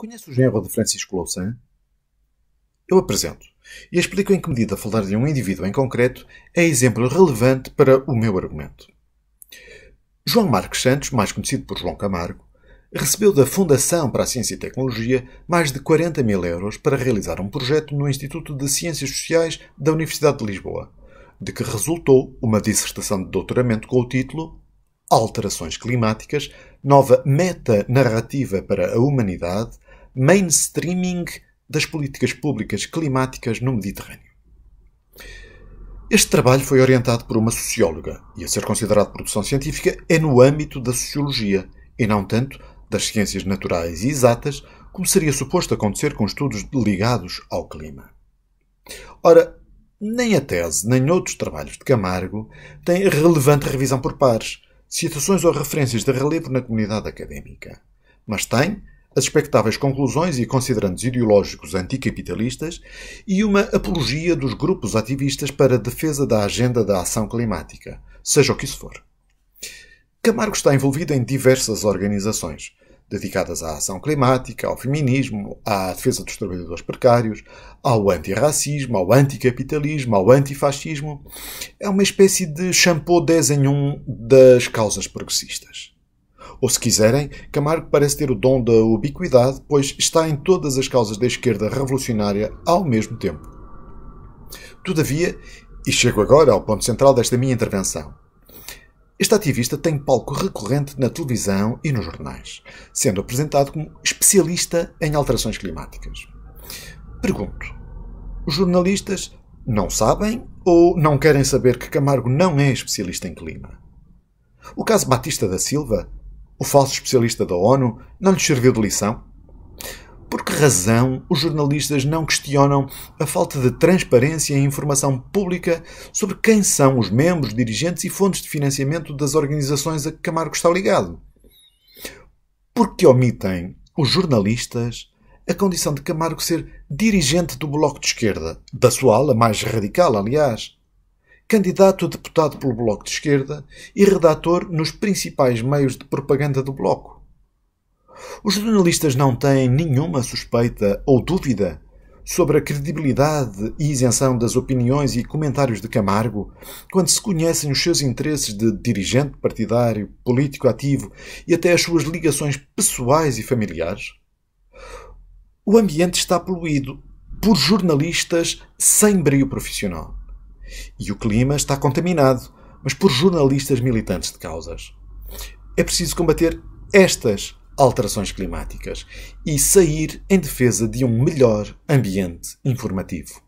Conhece o genro de Francisco Louçã? Eu apresento e explico em que medida falar de um indivíduo em concreto é exemplo relevante para o meu argumento. João Marques Santos, mais conhecido por João Camargo, recebeu da Fundação para a Ciência e Tecnologia mais de 40 mil euros para realizar um projeto no Instituto de Ciências Sociais da Universidade de Lisboa, de que resultou uma dissertação de doutoramento com o título Alterações Climáticas, nova meta-narrativa para a humanidade mainstreaming das políticas públicas climáticas no Mediterrâneo. Este trabalho foi orientado por uma socióloga e, a ser considerado produção científica, é no âmbito da sociologia e não tanto das ciências naturais e exatas, como seria suposto acontecer com estudos ligados ao clima. Ora, nem a tese, nem outros trabalhos de Camargo têm relevante revisão por pares, citações ou referências de relevo na comunidade académica, mas têm as expectáveis conclusões e considerandos ideológicos anticapitalistas e uma apologia dos grupos ativistas para a defesa da agenda da ação climática, seja o que isso for. Camargo está envolvido em diversas organizações dedicadas à ação climática, ao feminismo, à defesa dos trabalhadores precários, ao antirracismo, ao anticapitalismo, ao antifascismo. É uma espécie de shampoo 10 em 1 das causas progressistas. Ou, se quiserem, Camargo parece ter o dom da ubiquidade, pois está em todas as causas da esquerda revolucionária ao mesmo tempo. Todavia, e chego agora ao ponto central desta minha intervenção, este ativista tem palco recorrente na televisão e nos jornais, sendo apresentado como especialista em alterações climáticas. Pergunto: os jornalistas não sabem ou não querem saber que Camargo não é especialista em clima? O caso Batista da Silva o falso especialista da ONU não lhes serviu de lição? Por que razão os jornalistas não questionam a falta de transparência e informação pública sobre quem são os membros, dirigentes e fontes de financiamento das organizações a que Camargo está ligado? Por que omitem os jornalistas a condição de Camargo ser dirigente do Bloco de Esquerda, da sua ala mais radical, aliás? Candidato a deputado pelo Bloco de Esquerda e redator nos principais meios de propaganda do Bloco. Os jornalistas não têm nenhuma suspeita ou dúvida sobre a credibilidade e isenção das opiniões e comentários de Camargo quando se conhecem os seus interesses de dirigente partidário, político ativo e até as suas ligações pessoais e familiares? O ambiente está poluído por jornalistas sem brio profissional. E o clima está contaminado, mas por jornalistas militantes de causas. É preciso combater estas alterações climáticas e sair em defesa de um melhor ambiente informativo.